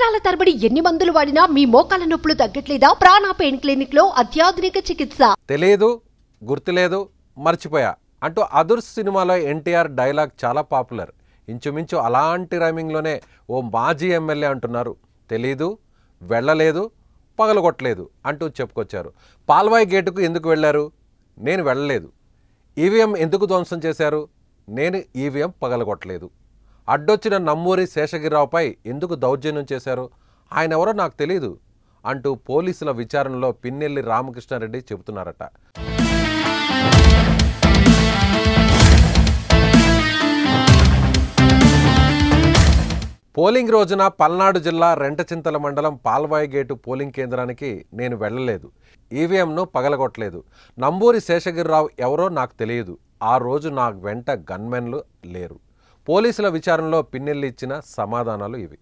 సంవత్సరాల తరబడి ఎన్ని మందులు వాడినా మీ మోకాల నొప్పులు తగ్గట్లేదా? ప్రాణ పెయిన్ క్లినిక్లో అత్యాధునిక చికిత్స. తెలియదు గుర్తులేదు మర్చిపోయా అంటూ అదుర్స్ సినిమాలో ఎన్టీఆర్ డైలాగ్ చాలా పాపులర్. ఇంచుమించు అలాంటి రైమింగ్లోనే ఓ మాజీ ఎమ్మెల్యే అంటున్నారు తెలీదు వెళ్ళలేదు పగలగొట్టలేదు అంటూ చెప్పుకొచ్చారు. పాల్వాయి గేటుకు ఎందుకు వెళ్ళారు? నేను వెళ్ళలేదు. ఈవీఎం ఎందుకు ధ్వంసం చేశారు? నేను ఈవీఎం పగలగొట్టలేదు. అడ్డొచ్చిన నమ్మూరి శేషగిరిరావుపై ఎందుకు దౌర్జన్యం చేశారు? ఆయన ఎవరో నాకు తెలియదు అంటూ పోలీసుల విచారణలో పిన్నెల్లి రామకృష్ణారెడ్డి చెబుతున్నారట. పోలింగ్ రోజున పల్నాడు జిల్లా రెంటచింతల మండలం పాల్వాయి గేటు పోలింగ్ కేంద్రానికి నేను వెళ్ళలేదు. ఈవీఎంను పగలగొట్టలేదు. నంబూరి శేషగిరిరావు ఎవరో నాకు తెలియదు. ఆ రోజు నా వెంట గన్మెన్లు లేరు. పోలీసుల విచారణలో పిన్నెల్లి ఇచ్చిన సమాధానాలు ఇవి.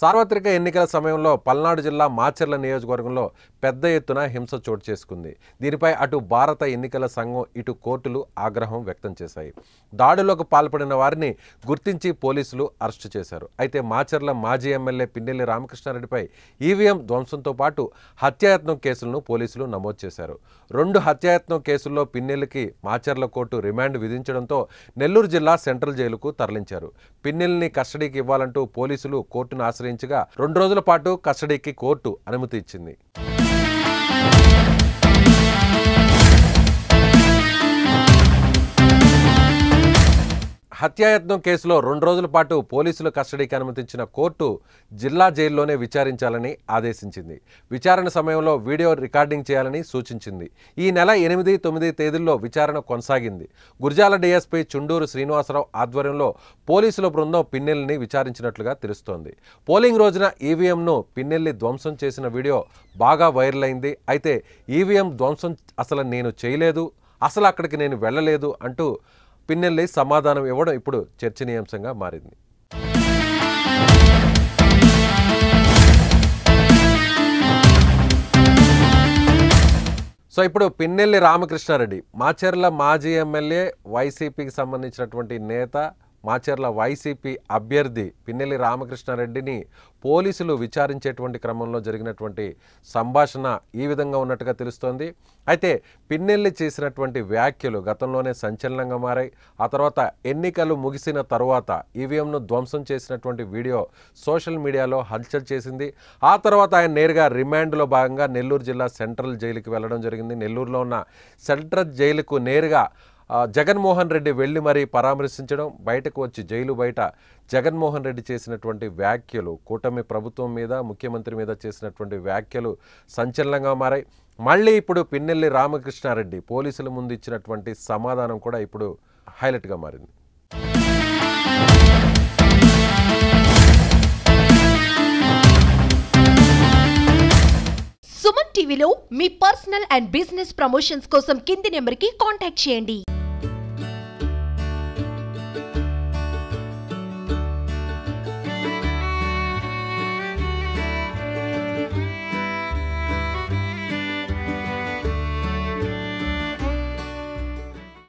సార్వత్రిక ఎన్నికల సమయంలో పల్నాడు జిల్లా మాచర్ల నియోజకవర్గంలో పెద్ద ఎత్తున హింస చోటు చేసుకుంది. దీనిపై అటు భారత ఎన్నికల సంఘం ఇటు కోర్టులు ఆగ్రహం వ్యక్తం చేశాయి. దాడులకు పాల్పడిన వారిని గుర్తించి పోలీసులు అరెస్టు చేశారు. అయితే మాచర్ల మాజీ ఎమ్మెల్యే పిన్నెల్లి రామకృష్ణారెడ్డిపై ఈవీఎం ధ్వంసంతో పాటు హత్యాయత్నం కేసులను పోలీసులు నమోదు చేశారు. రెండు హత్యాయత్నం కేసుల్లో పిన్నెల్లికి మాచర్ల కోర్టు రిమాండ్ విధించడంతో నెల్లూరు జిల్లా సెంట్రల్ జైలుకు తరలించారు. పిన్నెల్ని కస్టడీకి ఇవ్వాలంటూ పోలీసులు కోర్టును ఆశ్రయించగా రెండు రోజుల పాటు కస్టడీకి కోర్టు అనుమతి ఇచ్చింది. హత్యాయత్నం కేసులో రెండు రోజుల పాటు పోలీసులు కస్టడీకి అనుమతించిన కోర్టు జిల్లా జైల్లోనే విచారించాలని ఆదేశించింది. విచారణ సమయంలో వీడియో రికార్డింగ్ చేయాలని సూచించింది. ఈ నెల ఎనిమిది తొమ్మిది తేదీల్లో విచారణ కొనసాగింది. గుర్జాల డీఎస్పీ చుండూరు శ్రీనివాసరావు ఆధ్వర్యంలో పోలీసుల బృందం పిన్నెల్ని విచారించినట్లుగా తెలుస్తోంది. పోలింగ్ రోజున ఈవీఎంను పిన్నెల్లి ధ్వంసం చేసిన వీడియో బాగా వైరల్ అయింది. అయితే ఈవీఎం ధ్వంసం అసలు నేను చేయలేదు అసలు అక్కడికి నేను వెళ్ళలేదు అంటూ పిన్నెల్లి సమాధానం ఇవ్వడం ఇప్పుడు చర్చనీయాంశంగా మారింది. సో ఇప్పుడు పిన్నెల్లి రామకృష్ణారెడ్డి మాచర్ల మాజీ ఎమ్మెల్యే వైసీపీకి సంబంధించినటువంటి నేత మాచర్ల వైసీపీ అభ్యర్థి పిన్నెల్లి రామకృష్ణారెడ్డిని పోలీసులు విచారించేటువంటి క్రమంలో జరిగినటువంటి సంభాషణ ఈ విధంగా ఉన్నట్టుగా తెలుస్తోంది. అయితే పిన్నెల్లి చేసినటువంటి వ్యాఖ్యలు గతంలోనే సంచలనంగా మారాయి. ఆ తర్వాత ఎన్నికలు ముగిసిన తర్వాత ఈవీఎంను ధ్వంసం చేసినటువంటి వీడియో సోషల్ మీడియాలో హల్చల్ చేసింది. ఆ తర్వాత ఆయన నేరుగా రిమాండ్లో భాగంగా నెల్లూరు జిల్లా సెంట్రల్ జైలుకి వెళ్ళడం జరిగింది. నెల్లూరులో ఉన్న సెంట్రల్ జైలుకు నేరుగా జగన్మోహన్ రెడ్డి వెళ్ళి మరీ పరామర్శించడం బయటకు వచ్చి జైలు బయట జగన్మోహన్ రెడ్డి చేసినటువంటి వ్యాఖ్యలు కూటమి ప్రభుత్వం మీద ముఖ్యమంత్రి మీద చేసినటువంటి వ్యాఖ్యలు సంచలనంగా మారాయి. మళ్ళీ ఇప్పుడు పిన్నెల్లి రామకృష్ణారెడ్డి పోలీసుల ముందు ఇచ్చినటువంటి సమాధానం కూడా ఇప్పుడు హైలైట్గా మారింది. సుమన్ టీవీలో మీ పర్సనల్ అండ్ బిజినెస్ ప్రమోషన్స్ కోసం కింది నెంబర్కి కాంటాక్ట్ చేయండి.